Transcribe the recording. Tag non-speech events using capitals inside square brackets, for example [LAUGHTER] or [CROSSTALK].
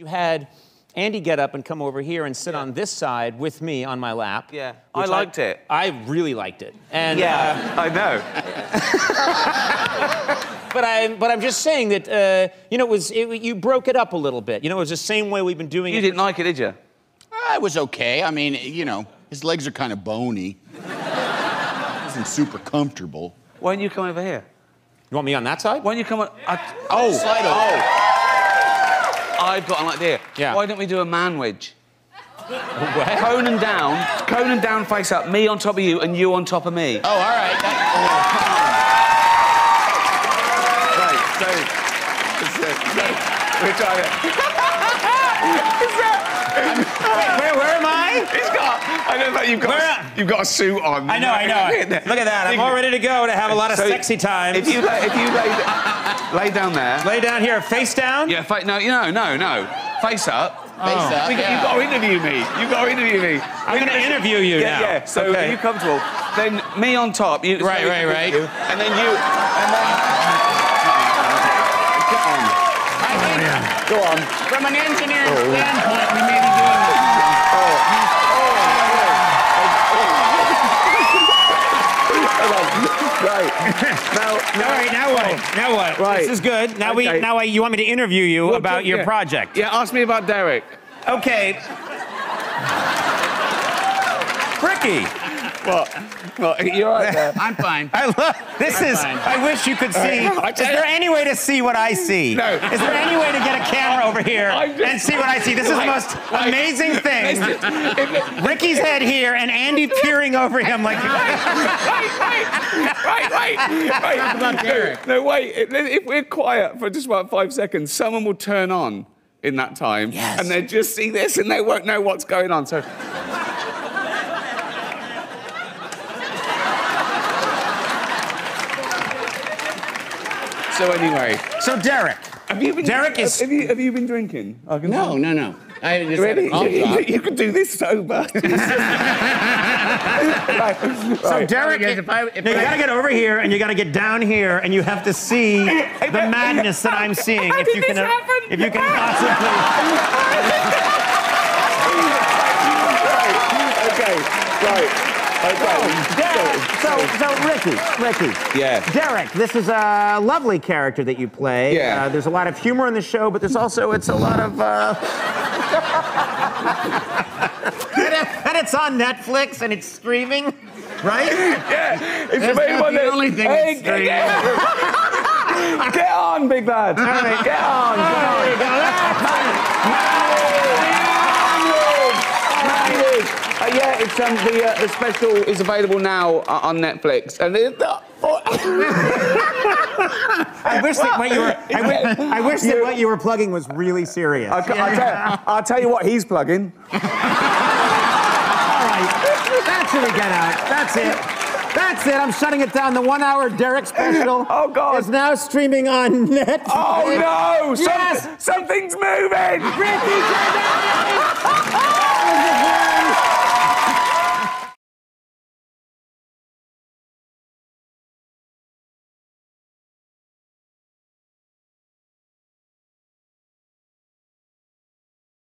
You had Andy get up and come over here and sit on this side with me on my lap. Yeah. I which liked it. I really liked it. And Yeah, I know. uh, [LAUGHS] but I'm but I'm just saying that uh, you know it was it, you broke it up a little bit. You know it was the same way we've been doing You it. You didn't like it, did you? I was okay. I mean, you know, his legs are kind of bony. [LAUGHS] Isn't super comfortable. Why don't you come over here? You want me on that side? Why don't you come on? I, Oh, slide over. I've got an idea. Yeah. Why don't we do a man wedge? [LAUGHS] Conan down, Conan down face up, me on top of you and you on top of me. Oh, all right. That, oh, Right, so, we're trying to. [LAUGHS] Where, where am I? He's [LAUGHS] got. That you've got. Where- You've got a suit on. I know, I know. Look at that. I'm all ready to go to have a lot of So, sexy times. If you lay, if you lay, lay down there. lay down here, face down. Yeah, fa- no, no, no, no. Face up. face up. Oh. We yeah. You've got to interview me. You've got to interview me. I'm going to interview you Yeah, now. yeah. So okay. are you comfortable? Then me on top. You, Right, so right, right. you, and then you. And then. Get on. Go on. From an engineering Oh. standpoint, we may be doing this. Right. Now, All right, now what? Oh. Now what? Right. This is good. Now we. Now I, you want me to interview you Well, about your yeah. project? Yeah, ask me about Derek. Okay. Ricky, Well, well, You're right there. I'm fine. I love. This is. fine. I wish you could see. Is there any way to see what I see? No. Is there any way to get a camera over here just- and see what I see? This is the most right. amazing thing. [LAUGHS] Ricky's head here and Andy peering over him like. [LAUGHS] wait, [LAUGHS] wait, wait, wait. about Derek. No, no, wait. If- we're quiet for just about five seconds, someone will turn on in that time, Yes. and they'll just see this and they won't know what's going on. So. So anyway, So Derek. have you been? Derek is- Have you, have you been drinking? No, no, no. I just Really? You, drop. you could do this sober. [LAUGHS] [LAUGHS] right. So right. Derek, if I- if you I- gotta get over here and you gotta get down here and you have to see the madness that I'm seeing. How if did you can, happen? if you can possibly. okay, right. Okay. Derek, so, so Ricky, Ricky. Yeah. Derek, this is a lovely character that you play. Yeah. Uh, there's a lot of humor in the show, but there's also it's a lot of. Uh... and, it's on Netflix and it's streaming, right? Yeah, it's That's the not one the that- only thing Hey, that's get, strange. get- [LAUGHS] get on, big lad. Get on. Get on. Married. Uh, yeah, it's um, the, uh, the special is available now uh, on Netflix, and it, uh, I wish that what you were. I, wi- I wish that what you were plugging was really serious. I'll, I'll, tell, I'll tell you what he's plugging. All right. That's it we get out. That's it. That's it. I'm shutting it down. The one-hour Derek special [LAUGHS] Oh, God. is now streaming on Netflix. Oh no! Some- Yes! something's moving. Ricky Gervais! [LAUGHS]